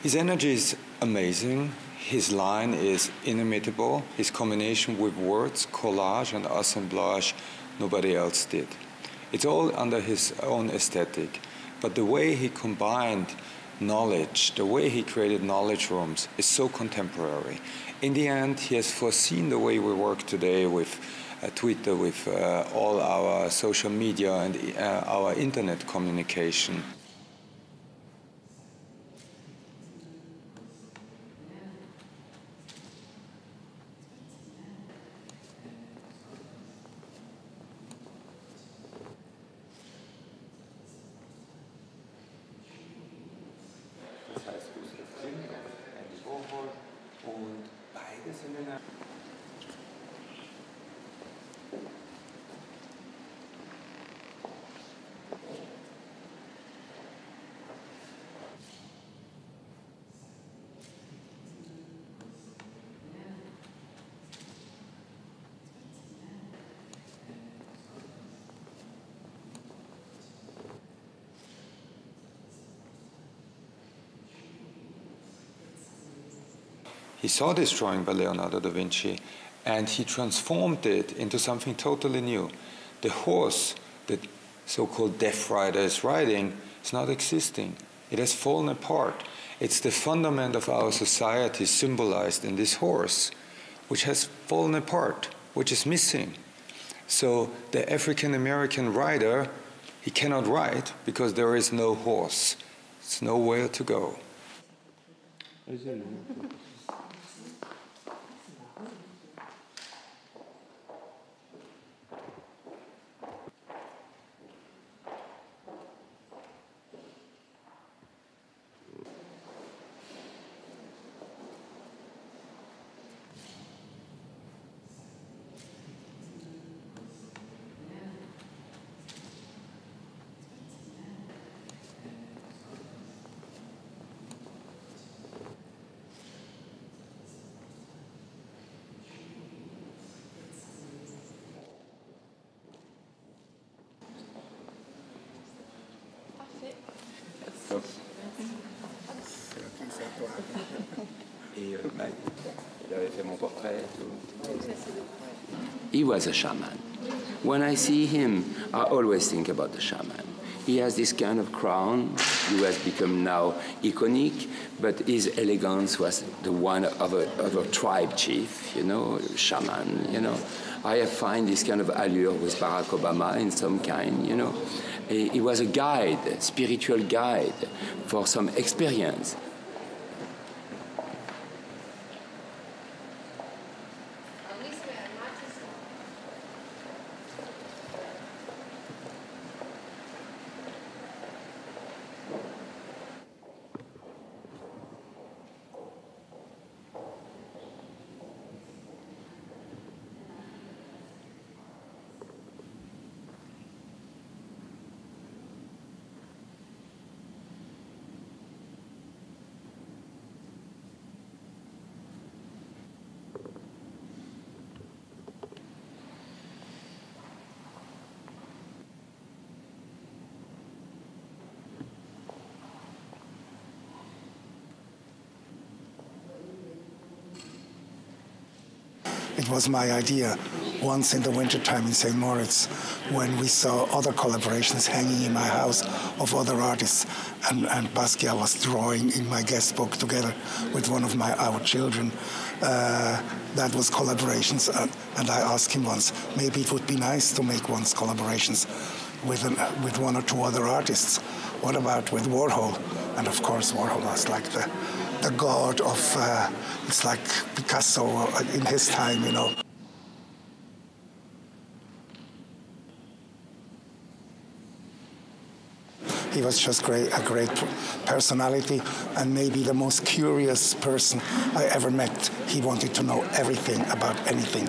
His energy is amazing. His line is inimitable. His combination with words, collage, and assemblage, nobody else did. It's all under his own aesthetic. But the way he combined knowledge, the way he created knowledge rooms is so contemporary. In the end, he has foreseen the way we work today with uh, Twitter, with uh, all our social media and uh, our internet communication. 前面。He saw this drawing by Leonardo da Vinci and he transformed it into something totally new. The horse that so called Death Rider is riding is not existing, it has fallen apart. It's the fundament of our society symbolized in this horse, which has fallen apart, which is missing. So the African American rider, he cannot ride because there is no horse. It's nowhere to go. Euh, he was a shaman. When I see him, I always think about the shaman. He has this kind of crown, who has become now iconic, but his elegance was the one of a, of a tribe chief, you know, shaman, you know. I find this kind of allure with Barack Obama in some kind, you know. He was a guide, spiritual guide for some experience. It was my idea once in the wintertime in St. Moritz when we saw other collaborations hanging in my house of other artists. And, and Basquiat was drawing in my guest book together with one of my our children. Uh, that was collaborations. And, and I asked him once, maybe it would be nice to make once collaborations with, an, with one or two other artists. What about with Warhol? And of course, Warhol was like the, the god of, uh, it's like Picasso in his time, you know. He was just great, a great personality and maybe the most curious person I ever met. He wanted to know everything about anything.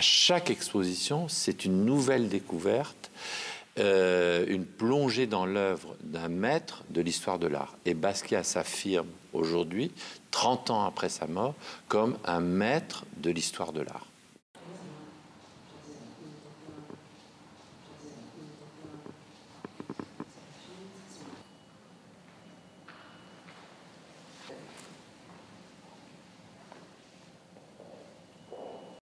chaque exposition, c'est une nouvelle découverte, euh, une plongée dans l'œuvre d'un maître de l'histoire de l'art. Et Basquiat s'affirme aujourd'hui, 30 ans après sa mort, comme un maître de l'histoire de l'art.